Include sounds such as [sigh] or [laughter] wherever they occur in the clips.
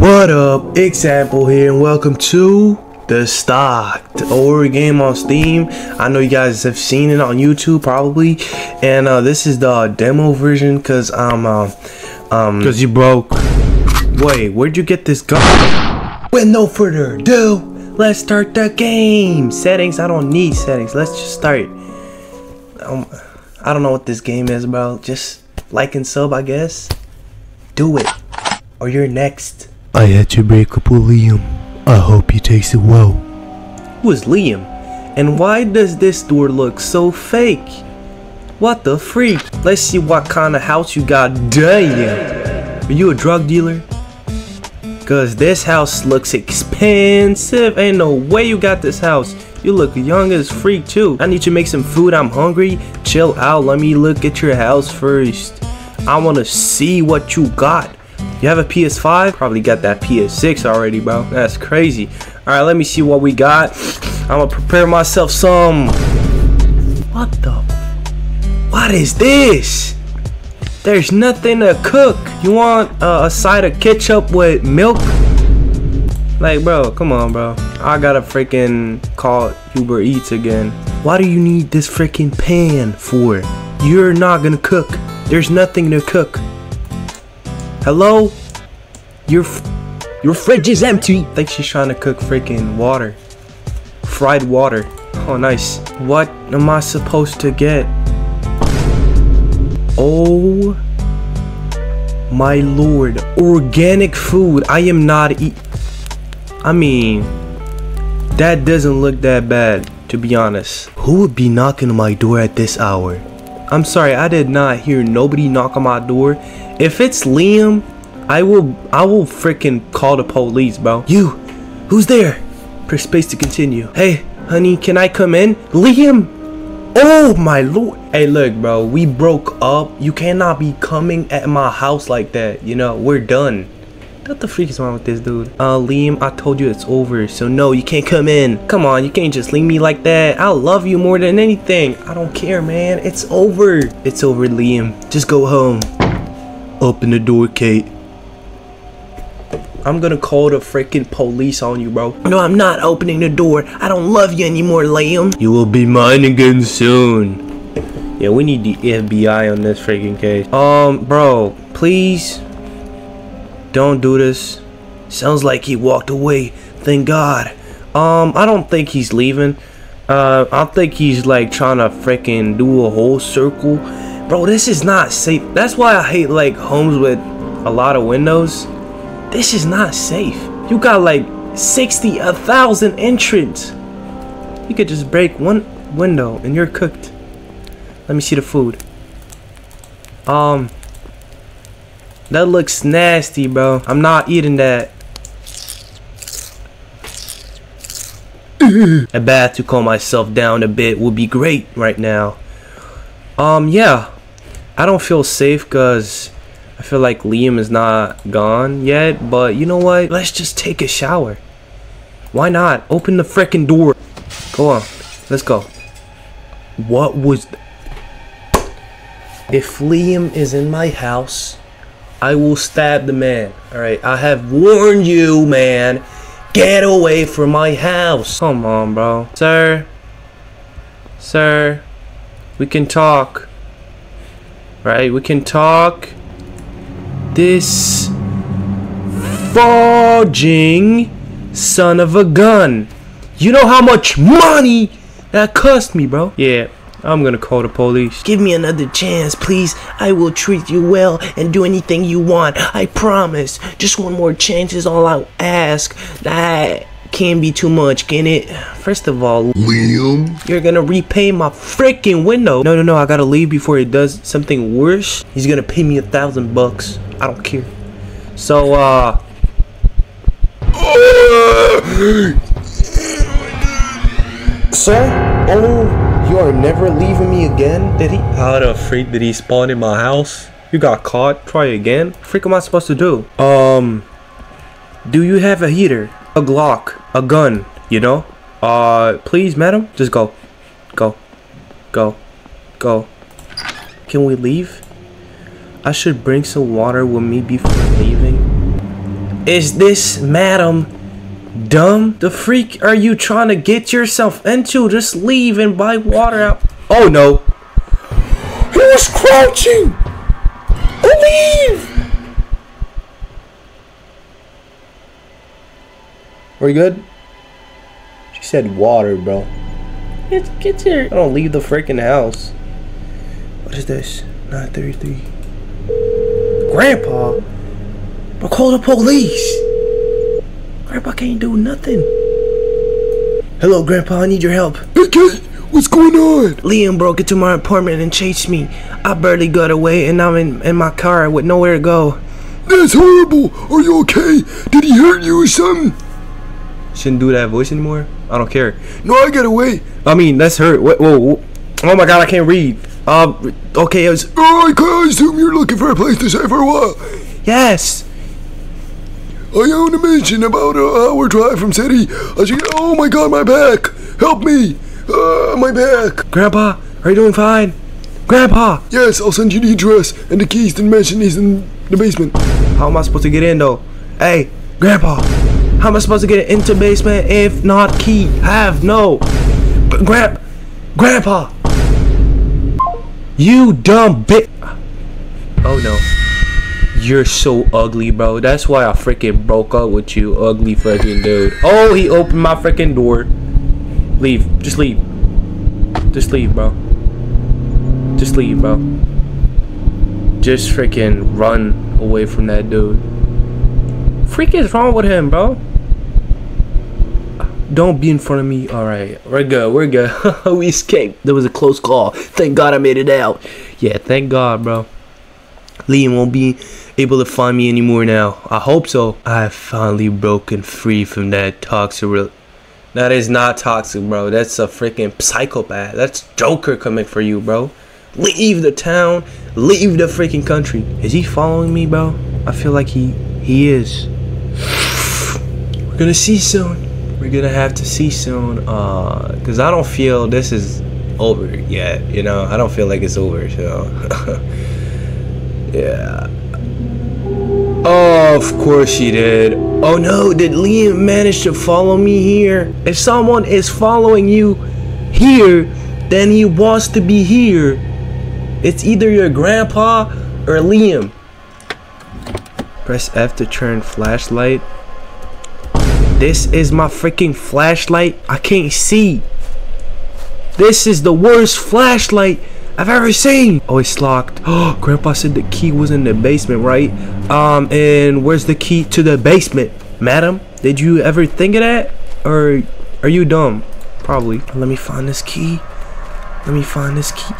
What up? Example here, and welcome to the Stalked, the horror game on Steam. I know you guys have seen it on YouTube probably, and uh, this is the demo version because I'm uh, um because you broke. Wait, where'd you get this gun? With no further ado, let's start the game. Settings, I don't need settings. Let's just start. Um, I don't know what this game is, about. Just like and sub, I guess. Do it, or you're next. I had to break up with Liam. I hope he takes it well. Who is Liam? And why does this door look so fake? What the freak? Let's see what kind of house you got. Damn! Are you a drug dealer? Cause this house looks expensive. Ain't no way you got this house. You look young as freak too. I need to make some food. I'm hungry. Chill out. Let me look at your house first. I wanna see what you got. You have a PS5? Probably got that PS6 already, bro. That's crazy. Alright, let me see what we got. I'm gonna prepare myself some. What the? What is this? There's nothing to cook. You want uh, a side of ketchup with milk? Like, bro, come on, bro. I gotta freaking call Uber Eats again. Why do you need this freaking pan for? You're not gonna cook. There's nothing to cook. Hello? Your your fridge is empty. I think she's trying to cook freaking water. Fried water. Oh, nice. What am I supposed to get? Oh my lord. Organic food. I am not eat. I mean, that doesn't look that bad, to be honest. Who would be knocking on my door at this hour? I'm sorry, I did not hear nobody knock on my door. If it's Liam, I will I will freaking call the police, bro. You, who's there? Press space to continue. Hey, honey, can I come in? Liam! Oh my lord. Hey, look, bro, we broke up. You cannot be coming at my house like that. You know, we're done. What the freak is wrong with this dude? Uh, Liam, I told you it's over, so no, you can't come in. Come on, you can't just leave me like that. I love you more than anything. I don't care, man. It's over. It's over, Liam. Just go home. Open the door, Kate. I'm gonna call the freaking police on you, bro. No, I'm not opening the door. I don't love you anymore, Liam. You will be mine again soon. Yeah, we need the FBI on this freaking case. Um, bro, please don't do this. Sounds like he walked away. Thank God. Um, I don't think he's leaving. Uh, I think he's like trying to freaking do a whole circle. Bro, this is not safe. That's why I hate like homes with a lot of windows. This is not safe. You got like 60, a thousand entrants. You could just break one window and you're cooked. Let me see the food. Um, that looks nasty, bro. I'm not eating that. [laughs] a bath to calm myself down a bit would be great right now. Um, yeah. I don't feel safe because I feel like Liam is not gone yet. But you know what? Let's just take a shower. Why not? Open the freaking door. Go on. Let's go. What was... If Liam is in my house, I will stab the man. Alright, I have warned you, man. Get away from my house. Come on, bro. Sir. Sir. We can talk. Right, we can talk. This forging son of a gun. You know how much money that cost me, bro? Yeah, I'm gonna call the police. Give me another chance, please. I will treat you well and do anything you want. I promise. Just one more chance is all I'll ask. That can't be too much, can it? First of all, Liam? you're gonna repay my freaking window. No, no, no. I gotta leave before he does something worse. He's gonna pay me a thousand bucks. I don't care. So, uh. Sir? Oh, you are never leaving me again? Did he? How the freak did he spawn in my house? You got caught? Try again? Freak am I supposed to do? Um, do you have a heater? A Glock? A gun? You know? Uh, please, madam? Just go. Go. Go. Go. Can we leave? I should bring some water with me before leaving. Is this madam dumb? The freak are you trying to get yourself into? Just leave and buy water out. Oh no. He was crouching! Leave! We good? She said water, bro. Get, get here. I don't leave the freaking house. What is this? 933. Grandpa? Bro, call the police. Grandpa can't do nothing. Hello, Grandpa. I need your help. Okay, what's going on? Liam broke into my apartment and chased me. I barely got away, and I'm in, in my car with nowhere to go. That's horrible. Are you okay? Did he hurt you or something? Shouldn't do that voice anymore. I don't care. No, I got away. I mean, that's her. Whoa, whoa, whoa. Oh my god, I can't read. Um, okay, it was. Alright, I assume you're looking for a place to stay for a while. Yes. I own a mission about an hour drive from city. I should, oh my god, my back! Help me! Uh, my back! Grandpa, are you doing fine? Grandpa! Yes, I'll send you the address and the keys to the mansion is in the basement. How am I supposed to get in though? Hey, Grandpa! How am I supposed to get into basement if not key? Have no. Grand, Grandpa! You dumb bit. Oh no. You're so ugly, bro. That's why I freaking broke up with you, ugly freaking dude. Oh, he opened my freaking door. Leave. Just leave. Just leave, bro. Just leave, bro. Just freaking run away from that dude. Freak is wrong with him, bro? Don't be in front of me. All right, we're good. We're good. [laughs] we escaped. There was a close call. Thank God I made it out. Yeah, thank God, bro. Liam won't be able to find me anymore now. I hope so. I have finally broken free from that toxic. Re- that is not toxic, bro. That's a freaking psychopath. That's Joker coming for you, bro. Leave the town. Leave the freaking country. Is he following me, bro? I feel like he he is. [sighs] We're gonna see soon. We're gonna have to see soon. Uh, cause I don't feel this is over yet. You know, I don't feel like it's over. So, [laughs] yeah. Oh, of course she did. Oh no, did Liam manage to follow me here? If someone is following you here, then he wants to be here. It's either your grandpa or Liam. Press F to turn flashlight. This is my freaking flashlight. I can't see. This is the worst flashlight I've ever seen. Oh, it's locked. Oh, [gasps] Grandpa said the key was in the basement, right? Um, and where's the key to the basement? Madam, did you ever think of that? Or are you dumb? Probably. Let me find this key. Let me find this key.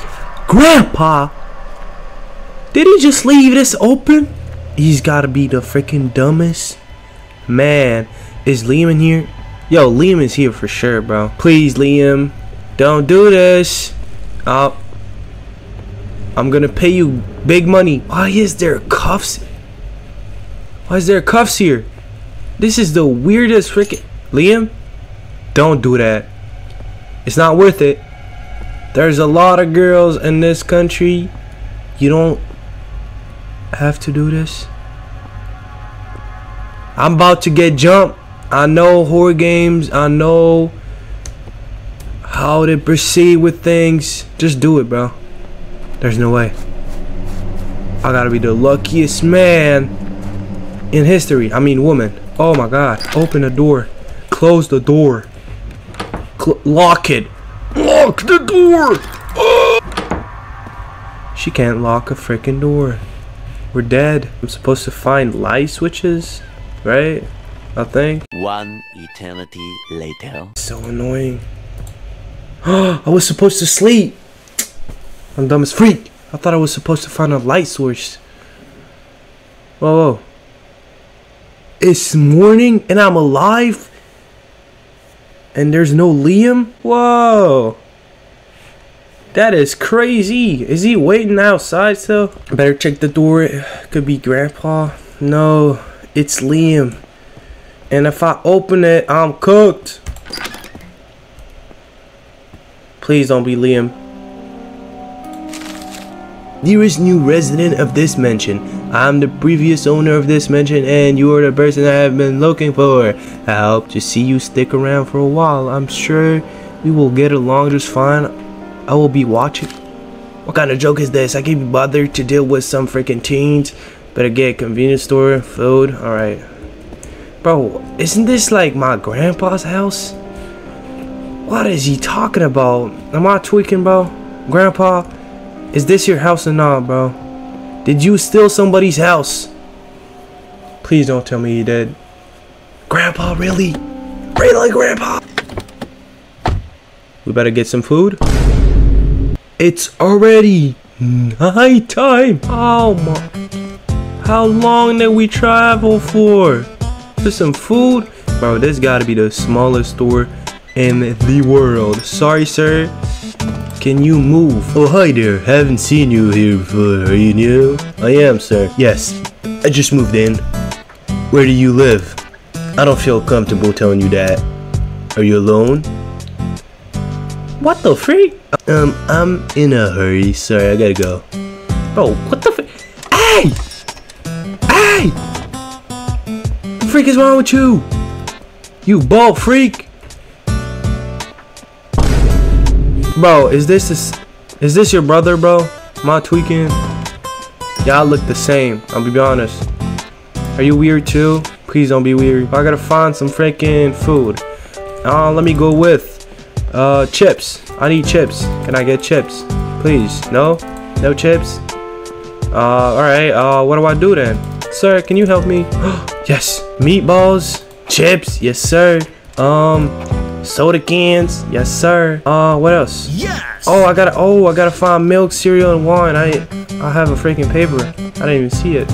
Grandpa! Did he just leave this open? He's gotta be the freaking dumbest. Man, is Liam in here? Yo, Liam is here for sure, bro. Please, Liam, don't do this. Uh, I'm gonna pay you big money. Why is there cuffs? Why is there cuffs here? This is the weirdest freaking. Liam, don't do that. It's not worth it. There's a lot of girls in this country. You don't have to do this. I'm about to get jumped. I know horror games. I know how to proceed with things. Just do it, bro. There's no way. I gotta be the luckiest man in history. I mean, woman. Oh my god. Open the door. Close the door. Cl lock it. Lock the door. Oh! [gasps] She can't lock a freaking door. We're dead. I'm supposed to find light switches, right? I think. One eternity later. So annoying. [gasps] I was supposed to sleep. I'm dumb as freak. I thought I was supposed to find a light source. Whoa, whoa. It's morning and I'm alive? And there's no Liam? Whoa. That is crazy. Is he waiting outside still? Better check the door. Could be Grandpa. No, it's Liam. And if I open it, I'm cooked. Please don't be Liam. Dearest new resident of this mansion, I'm the previous owner of this mansion and you are the person I have been looking for. I hope to see you stick around for a while. I'm sure we will get along just fine. I will be watching. What kind of joke is this? I can't be bothered to deal with some freaking teens. Better get convenience store, food. Alright. Bro, isn't this like my grandpa's house? What is he talking about? Am I tweaking, bro? Grandpa, is this your house or not, bro? Did you steal somebody's house? Please don't tell me you did. Grandpa, really? Really, Grandpa? We better get some food. It's already night time. Oh my. How long did we travel for? For some food? Bro, this gotta be the smallest store in the world. Sorry, sir. Can you move? Oh, hi there. Haven't seen you here before. Are you new? I am, sir. Yes. I just moved in. Where do you live? I don't feel comfortable telling you that. Are you alone? What the freak? Um, I'm in a hurry. Sorry, I gotta go. Bro, what the freak? Hey! Hey! Freak is wrong with you? You bald freak! Bro, is this this, is this your brother, bro? Am I tweaking? Y'all look the same. I'll be honest. Are you weird too? Please don't be weird. I gotta find some freaking food. Uh, let me go with uh chips. I need chips. Can I get chips? Please. No? No chips? Uh, alright. Uh, what do I do then? Sir, can you help me? [gasps] yes. Meatballs. Chips. Yes, sir. Um, soda cans yes sir. Uh what else? Yes. Oh i gotta oh i gotta find milk cereal and wine. I i have a freaking paper. I didn't even see it.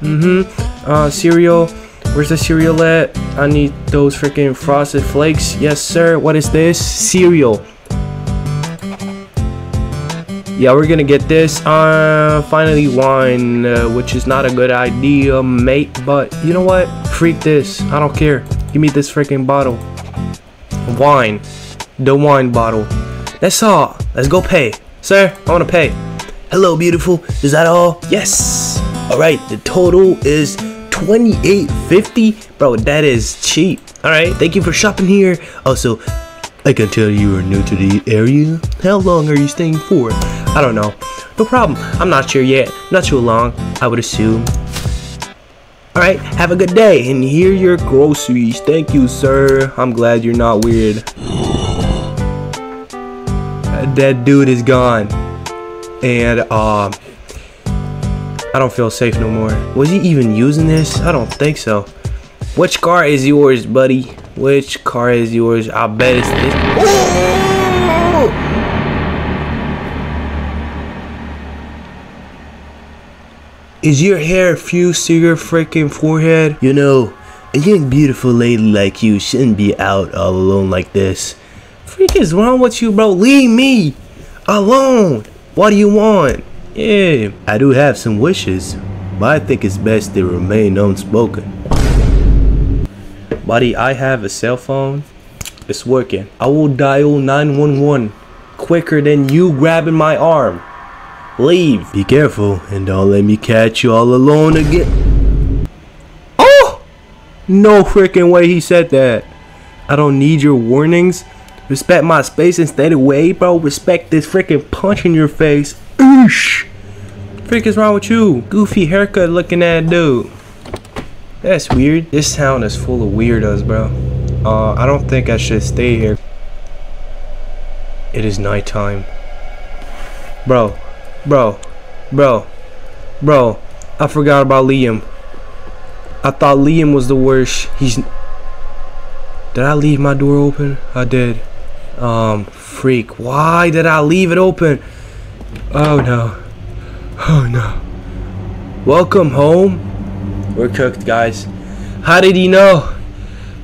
Mm-hmm. Uh cereal. Where's the cereal at? I need those freaking frosted flakes. Yes sir. What is this? Cereal yeah we're gonna get this uh finally wine uh, which is not a good idea mate but you know what freak this i don't care give me this freaking bottle wine. The wine bottle. That's all. Let's go pay. Sir, I want to pay. Hello, beautiful. Is that all? Yes. All right. The total is 28.50. Bro, that is cheap. All right. Thank you for shopping here. Also, I can tell you are new to the area. How long are you staying for? I don't know. No problem. I'm not sure yet. Not too long, I would assume. Alright, have a good day, and here are your groceries. Thank you, sir. I'm glad you're not weird. that dude is gone. And, uh, I don't feel safe no more. Was he even using this? I don't think so. Which car is yours, buddy? Which car is yours? I bet it's this. Is your hair fused to your freaking forehead? You know, a young beautiful lady like you shouldn't be out all alone like this. Freak is wrong with you, bro? Leave me alone. What do you want? Yeah, I do have some wishes, but I think it's best they remain unspoken. Buddy, I have a cell phone. It's working. I will dial 911 quicker than you grabbing my arm. Leave. Be careful and don't let me catch you all alone again. Oh! No freaking way he said that. I don't need your warnings. Respect my space and stay away, bro. Respect this freaking punch in your face. Oosh! Freak is wrong with you? Goofy haircut looking at dude. That's weird. This town is full of weirdos, bro. Uh, I don't think I should stay here. It is nighttime. Bro, Bro, bro, bro, I forgot about Liam. I thought Liam was the worst. He's. Did I leave my door open? I did. Um, freak. Why did I leave it open? Oh no. Oh no. Welcome home. We're cooked, guys. How did he know?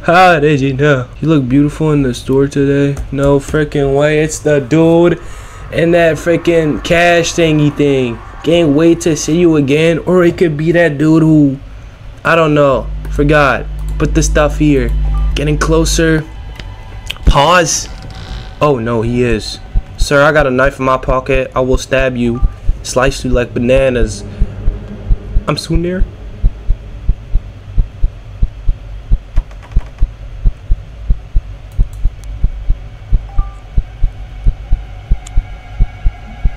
How did you know? You look beautiful in the store today. No freaking way. It's the dude and that freaking cash thingy thing. Can't wait to see you again. Or it could be that dude who, I don't know, forgot. Put the stuff here. Getting closer. Pause. Oh no, he is. Sir, I got a knife in my pocket. I will stab you. slice you like bananas. I'm soon there.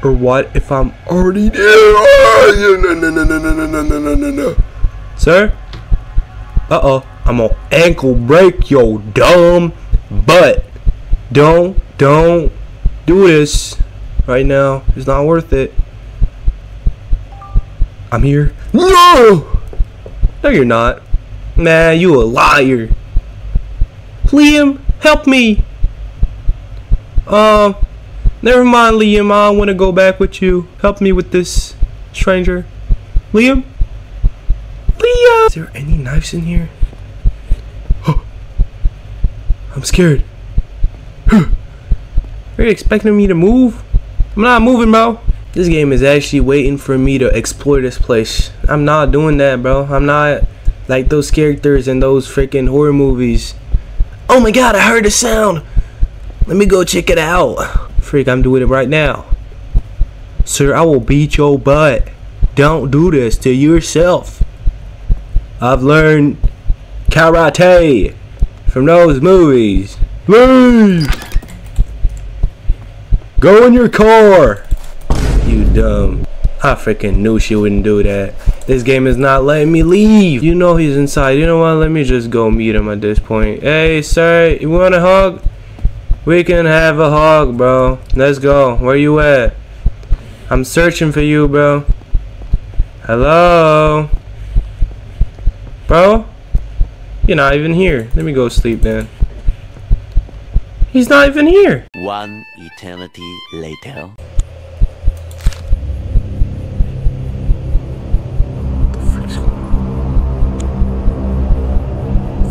Or what if I'm Already there. Ah, no, no, no, no, no, no, no, no, no, no. Sir? Uh oh. I'm on ankle break, yo dumb butt. Don't, don't do this right now. It's not worth it. I'm here. No! No, you're not. Nah, you a liar. Liam, help me. Uh, never mind, Liam. I want to go back with you. Help me with this, stranger. Liam? Liam! Is there any knives in here? [gasps] I'm scared. [gasps] Are you expecting me to move? I'm not moving, bro. This game is actually waiting for me to explore this place. I'm not doing that, bro. I'm not like those characters in those freaking horror movies. Oh my god, I heard a sound. Let me go check it out. Freak, I'm doing it right now. Sir, I will beat your butt. Don't do this to yourself. I've learned karate from those movies. Leave! Go in your car! You dumb. I freaking knew she wouldn't do that. This game is not letting me leave. You know he's inside. You know what? Let me just go meet him at this point. Hey, sir, you want a hug? We can have a hug, bro. Let's go. Where you at? I'm searching for you, bro. Hello? Bro? You're not even here. Let me go sleep then. He's not even here. One eternity later.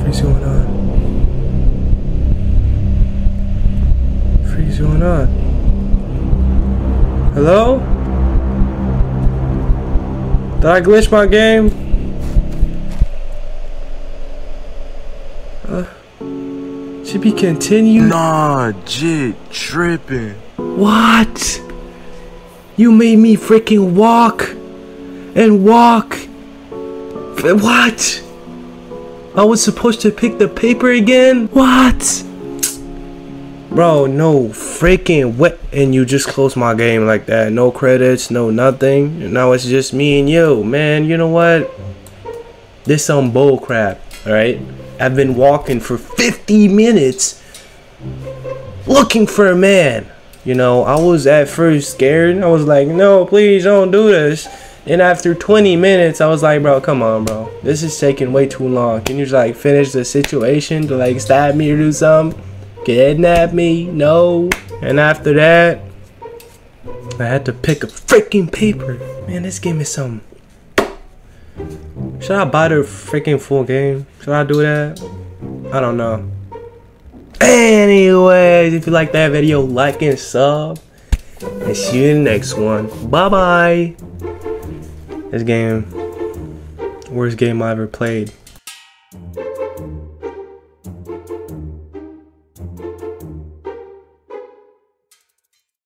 Freeze going on? Going on? Hello? Did I glitch my game? Uh, should be continued. Nah, jit tripping. What? You made me freaking walk and walk. What? I was supposed to pick the paper again? What? Bro, no freaking what? And you just close my game like that. No credits, no nothing. Now it's just me and you. Man, you know what? This some bull crap, alright? I've been walking for 50 minutes looking for a man. You know, I was at first scared. I was like, no, please don't do this. And after 20 minutes, I was like, bro, come on, bro. This is taking way too long. Can you just like finish the situation to like stab me or do something? Kidnap me? No. And after that, I had to pick a freaking paper. Man, this game is some. Should I buy the freaking full game? Should I do that? I don't know. Anyways, if you like that video, like and sub. And see you in the next one. Bye bye. This game, worst game I ever played.